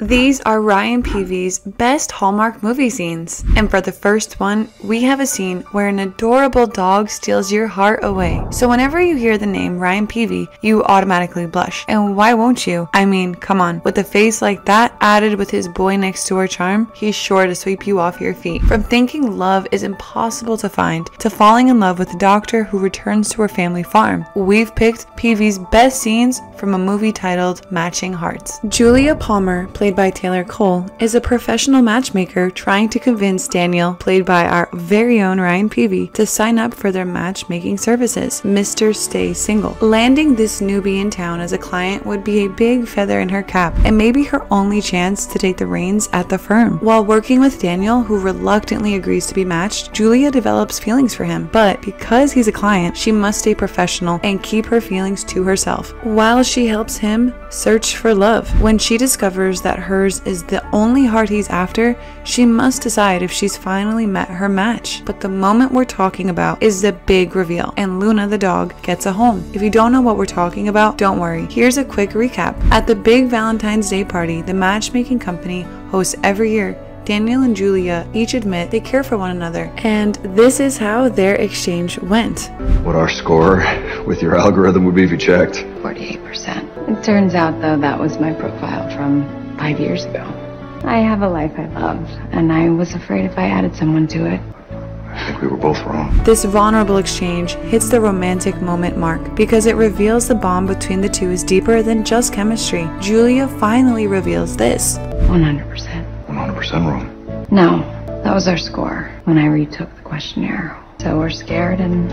These are Ryan Paevey's best Hallmark movie scenes. And for the first one, we have a scene where an adorable dog steals your heart away. So whenever you hear the name Ryan Paevey, you automatically blush. And why won't you? I mean, come on. With a face like that, added with his boy next door charm, he's sure to sweep you off your feet. From thinking love is impossible to find, to falling in love with a doctor who returns to her family farm, we've picked Paevey's best scenes from a movie titled Matching Hearts. Julia Palmer, played by Taylor Cole, is a professional matchmaker trying to convince Daniel, played by our very own Ryan Paevey, to sign up for their matchmaking services, Mr. Stay Single. Landing this newbie in town as a client would be a big feather in her cap and maybe her only chance to take the reins at the firm. While working with Daniel, who reluctantly agrees to be matched, Julia develops feelings for him, but because he's a client, she must stay professional and keep her feelings to herself, while she helps him search for love. When she discovers that hers is the only heart he's after, she must decide if she's finally met her match. But the moment we're talking about is the big reveal, and Luna the dog gets a home. If you don't know what we're talking about, don't worry. Here's a quick recap. At the big Valentine's Day party the matchmaking company hosts every year, Daniel and Julia each admit they care for one another, and this is how their exchange went. What our score with your algorithm would be if you checked. 48%. It turns out, though, that was my profile from five years ago. I have a life I love, and I was afraid if I added someone to it, I think we were both wrong. This vulnerable exchange hits the romantic moment mark because it reveals the bond between the two is deeper than just chemistry. Julia finally reveals this. 100%. 100% wrong. No, that was our score when I retook the questionnaire. So we're scared and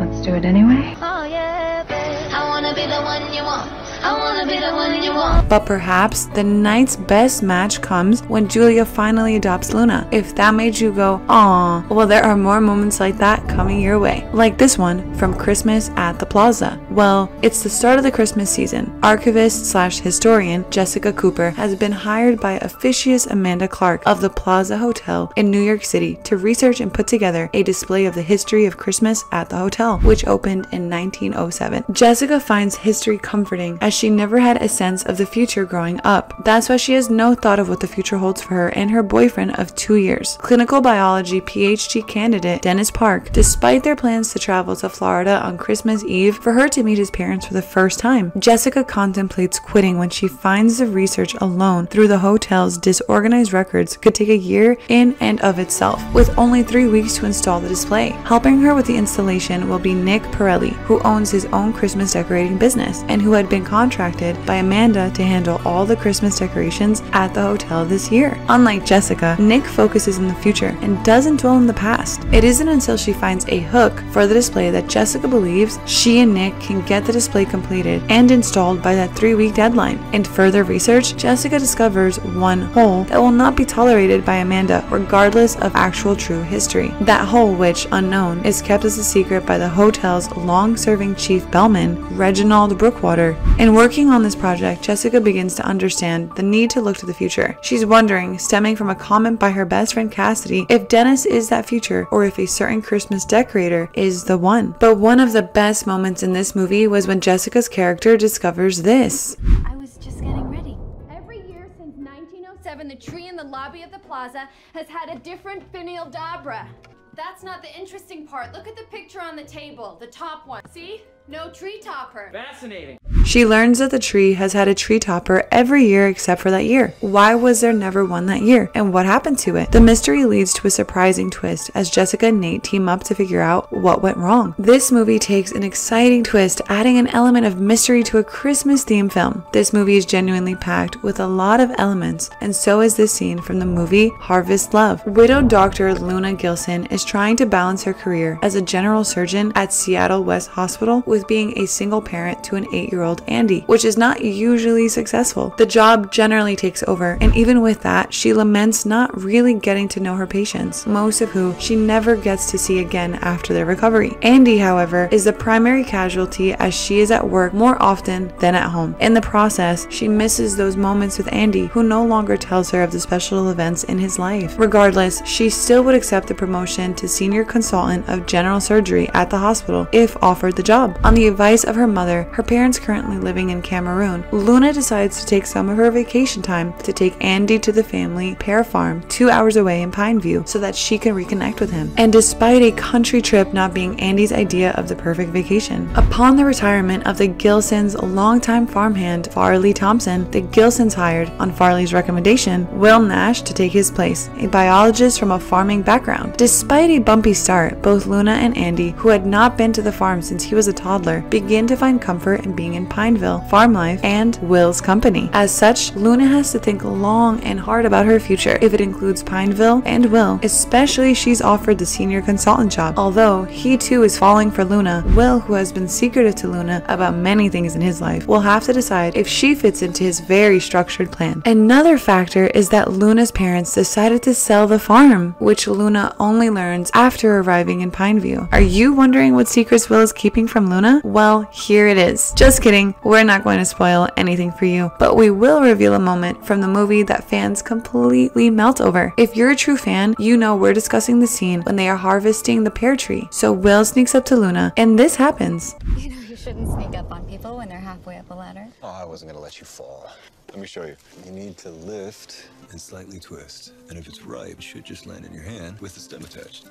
let's do it anyway. Oh yeah, babe. I wanna be the one you want. I wanna be the one you want. But perhaps the night's best match comes when Julia finally adopts Luna. If that made you go, "Aw," well, there are more moments like that coming your way. Like this one from Christmas at the Plaza. Well, it's the start of the Christmas season. Archivist slash historian Jessica Cooper has been hired by officious Amanda Clark of the Plaza Hotel in New York City to research and put together a display of the history of Christmas at the hotel, which opened in 1907. Jessica finds history comforting as she never had a sense of the future growing up. That's why she has no thought of what the future holds for her and her boyfriend of two years. Clinical biology PhD candidate Dennis Park, despite their plans to travel to Florida on Christmas Eve for her to meet his parents for the first time, Jessica contemplates quitting when she finds the research alone through the hotel's disorganized records could take a year in and of itself, with only three weeks to install the display. Helping her with the installation will be Nick Pirelli, who owns his own Christmas decorating business and who had been contracted by Amanda to handle all the Christmas decorations at the hotel this year. Unlike Jessica, Nick focuses in the future and doesn't dwell in the past. It isn't until she finds a hook for the display that Jessica believes she and Nick can get the display completed and installed by that three week deadline. In further research, Jessica discovers one hole that will not be tolerated by Amanda, regardless of actual true history. That hole, which, unknown, is kept as a secret by the hotel's long serving chief bellman, Reginald Brookwater. In working on this project, Jessica begins to understand the need to look to the future. She's wondering, stemming from a comment by her best friend Cassidy, if Dennis is that future or if a certain Christmas decorator is the one. But one of the best moments in this movie was when Jessica's character discovers this. I was just getting ready. Every year since 1907, the tree in the lobby of the plaza has had a different finial dabra. That's not the interesting part. Look at the picture on the table, the top one. See? No tree topper. Fascinating. She learns that the tree has had a tree topper every year except for that year. Why was there never one that year? And what happened to it? The mystery leads to a surprising twist as Jessica and Nate team up to figure out what went wrong. This movie takes an exciting twist, adding an element of mystery to a Christmas theme film. This movie is genuinely packed with a lot of elements, and so is this scene from the movie Harvest Love. Widowed doctor Luna Gilson is trying to balance her career as a general surgeon at Seattle West Hospital with being a single parent to an eight year old Andy, which is not usually successful. The job generally takes over, and even with that, she laments not really getting to know her patients, most of who she never gets to see again after their recovery. Andy, however, is the primary casualty as she is at work more often than at home. In the process, she misses those moments with Andy, who no longer tells her of the special events in his life. Regardless, she still would accept the promotion to senior consultant of general surgery at the hospital if offered the job. On the advice of her mother, her parents currently currently living in Cameroon, Luna decides to take some of her vacation time to take Andy to the family pear farm two hours away in Pineview so that she can reconnect with him. And despite a country trip not being Andy's idea of the perfect vacation, upon the retirement of the Gilsons' longtime farmhand Farley Thompson, the Gilsons hired, on Farley's recommendation, Will Nash to take his place, a biologist from a farming background. Despite a bumpy start, both Luna and Andy, who had not been to the farm since he was a toddler, begin to find comfort in being in Pineville, farm life, and Will's company. As such, Luna has to think long and hard about her future if it includes Pineville and Will, especially she's offered the senior consultant job. Although he too is falling for Luna, Will, who has been secretive to Luna about many things in his life, will have to decide if she fits into his very structured plan. Another factor is that Luna's parents decided to sell the farm, which Luna only learns after arriving in Pineview. Are you wondering what secrets Will is keeping from Luna? Well, here it is. Just kidding, we're not going to spoil anything for you, but we will reveal a moment from the movie that fans completely melt over. If you're a true fan, you know we're discussing the scene when they are harvesting the pear tree. So Will sneaks up to Luna, and this happens. You know, you shouldn't sneak up on people when they're halfway up a ladder. Oh, I wasn't gonna let you fall. Let me show you. You need to lift and slightly twist. And if it's right, it should just land in your hand with the stem attached.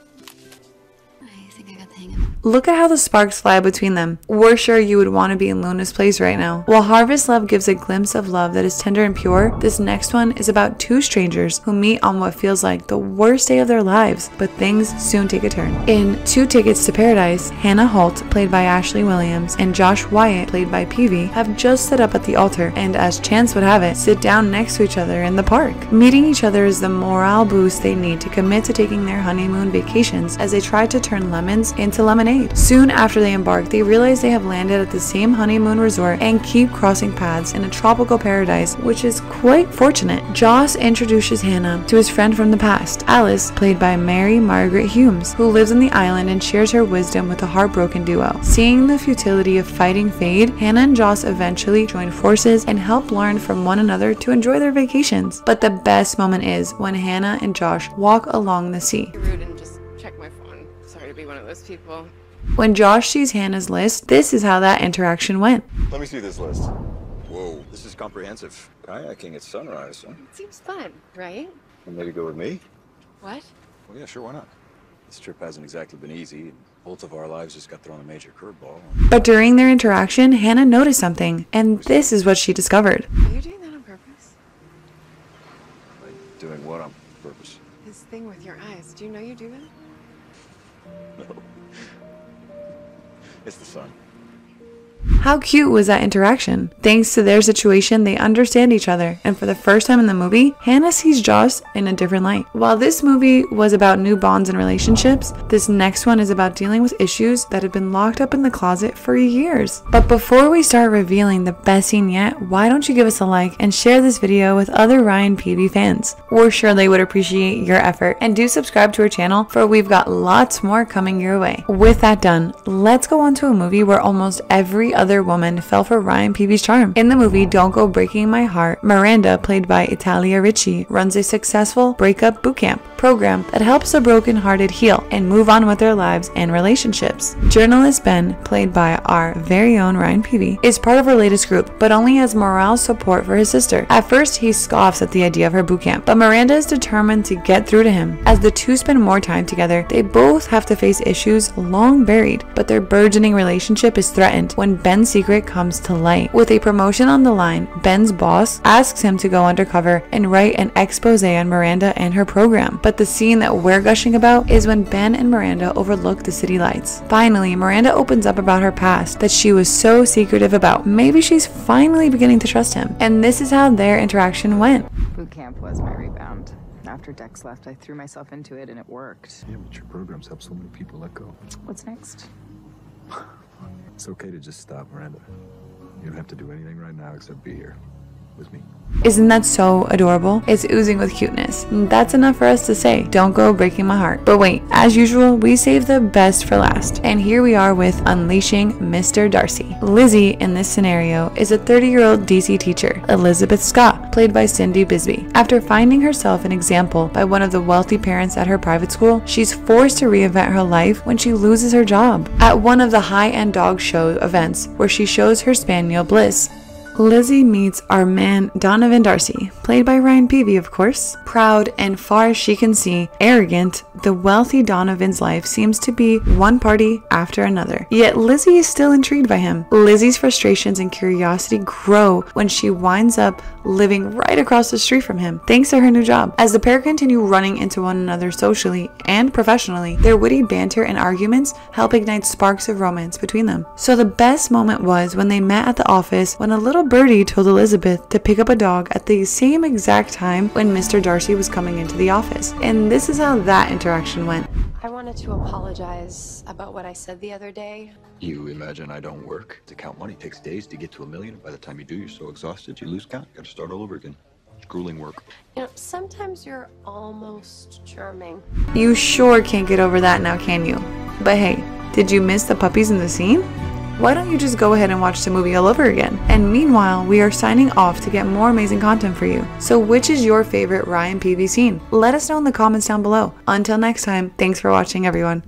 Look at how the sparks fly between them. We're sure you would want to be in Luna's place right now. While Harvest Love gives a glimpse of love that is tender and pure, this next one is about two strangers who meet on what feels like the worst day of their lives, but things soon take a turn. In Two Tickets to Paradise, Hannah Holt, played by Ashley Williams, and Josh Wyatt, played by Paevey, have just set up at the altar and, as chance would have it, sit down next to each other in the park. Meeting each other is the morale boost they need to commit to taking their honeymoon vacations as they try to turn lemons into lemonade. Soon after they embark, they realize they have landed at the same honeymoon resort and keep crossing paths in a tropical paradise, which is quite fortunate. Joss introduces Hannah to his friend from the past, Alice, played by Mary Margaret Humes, who lives on the island and shares her wisdom with the heartbroken duo. Seeing the futility of fighting fade, Hannah and Joss eventually join forces and help learn from one another to enjoy their vacations. But the best moment is when Hannah and Josh walk along the sea. To be one of those people. When Josh sees Hannah's list, this is how that interaction went. Let me see this list. Whoa, this is comprehensive. Kayaking at sunrise, huh? Seems fun, right? And maybe go with me? What? Well, yeah, sure, why not? This trip hasn't exactly been easy. Both of our lives just got thrown a major curveball. But during their interaction, Hannah noticed something, and this is what she discovered. Are you doing that on purpose? Like, doing what on purpose? This thing with your eyes. Do you know you do that? It's the sun. How cute was that interaction? Thanks to their situation, they understand each other, and for the first time in the movie, Hannah sees Joss in a different light. While this movie was about new bonds and relationships, this next one is about dealing with issues that have been locked up in the closet for years. But before we start revealing the best scene yet, why don't you give us a like and share this video with other Ryan Paevey fans? We're sure they would appreciate your effort, and do subscribe to our channel for we've got lots more coming your way. With that done, let's go on to a movie where almost every other woman fell for Ryan Paevey's charm. In the movie Don't Go Breaking My Heart, Miranda, played by Italia Ricci, runs a successful breakup bootcamp program that helps the brokenhearted heal and move on with their lives and relationships. Journalist Ben, played by our very own Ryan Paevey, is part of her latest group, but only has morale support for his sister. At first, he scoffs at the idea of her boot camp, but Miranda is determined to get through to him. As the two spend more time together, they both have to face issues long buried, but their burgeoning relationship is threatened when Ben's secret comes to light. With a promotion on the line, Ben's boss asks him to go undercover and write an expose on Miranda and her program. But the scene that we're gushing about is when Ben and Miranda overlook the city lights. Finally, Miranda opens up about her past that she was so secretive about. Maybe she's finally beginning to trust him. And this is how their interaction went. Boot camp was my rebound. After Dex left, I threw myself into it and it worked. Yeah, but your programs help so many people let go. What's next? It's okay to just stop, Miranda. You don't have to do anything right now except be here. With me? Isn't that so adorable? It's oozing with cuteness. That's enough for us to say. Don't go breaking my heart. But wait, as usual, we save the best for last. And here we are with Unleashing Mr. Darcy. Lizzie, in this scenario, is a 30 year old DC teacher, Elizabeth Scott, played by Cindy Busby. After finding herself an example by one of the wealthy parents at her private school, she's forced to reinvent her life when she loses her job. At one of the high end dog show events, where she shows her spaniel Bliss, Lizzie meets our man Donovan Darcy, played by Ryan Paevey, of course. Proud and far as she can see, arrogant, the wealthy Donovan's life seems to be one party after another. Yet Lizzie is still intrigued by him. Lizzie's frustrations and curiosity grow when she winds up living right across the street from him, thanks to her new job. As the pair continue running into one another socially and professionally, their witty banter and arguments help ignite sparks of romance between them. So the best moment was when they met at the office when a little birdie told Elizabeth to pick up a dog at the same exact time when Mr. Darcy was coming into the office. And this is how that interaction went. I wanted to apologize about what I said the other day. You imagine I don't work to count money. It takes days to get to a million. By the time you do, you're so exhausted, you lose count. You gotta start all over again. It's grueling work. You know, sometimes you're almost charming. You sure can't get over that now, can you? But hey, did you miss the puppies in the scene? Why don't you just go ahead and watch the movie all over again? And meanwhile, we are signing off to get more amazing content for you. So, which is your favorite Ryan Paevey scene? Let us know in the comments down below. Until next time, thanks for watching, everyone.